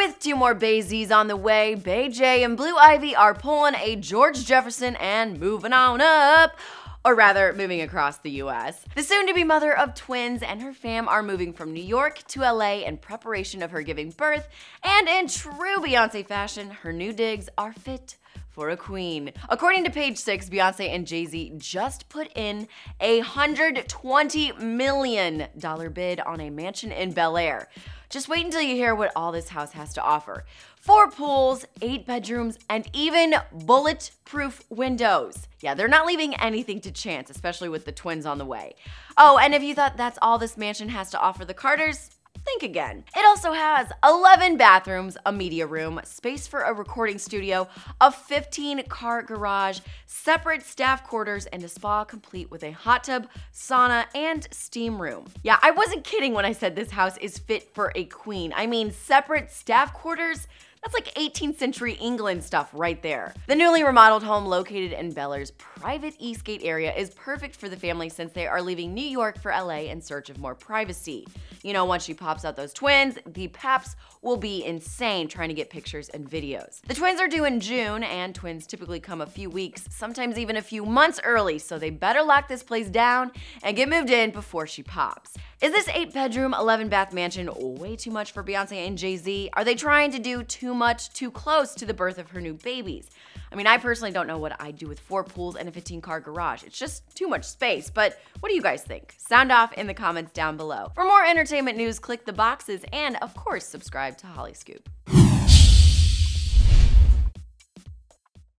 With two more Bayz's on the way, Bey J and Blue Ivy are pulling a George Jefferson and moving on up or rather, moving across the US. The soon to be mother of twins and her fam are moving from New York to LA in preparation of her giving birth, and in true Beyonce fashion, her new digs are fit for a queen. According to page six, Beyonce and Jay Z just put in a $120 million bid on a mansion in Bel Air. Just wait until you hear what all this house has to offer. Four pools, eight bedrooms, and even bulletproof windows. Yeah, they're not leaving anything to chance, especially with the twins on the way. Oh, and if you thought that's all this mansion has to offer the Carters, think again. It also has 11 bathrooms, a media room, space for a recording studio, a 15 car garage, separate staff quarters, and a spa complete with a hot tub, sauna, and steam room. Yeah, I wasn't kidding when I said this house is fit for a queen. I mean, separate staff quarters, that's like 18th century England stuff right there. The newly remodeled home located in Bel Air's private Eastgate area is perfect for the family since they are leaving New York for LA in search of more privacy. You know, once she pops out those twins, the Paps will be insane trying to get pictures and videos. The twins are due in June, and twins typically come a few weeks, sometimes even a few months early, so they better lock this place down and get moved in before she pops. Is this 8 bedroom, 11 bath mansion way too much for Beyonce and Jay Z? Are they trying to do too much too close to the birth of her new babies? I mean, I personally don't know what I'd do with four pools and a 15 car garage. It's just too much space, but what do you guys think? Sound off in the comments down below. For more entertainment news, click the boxes and, of course, subscribe to Hollyscoop.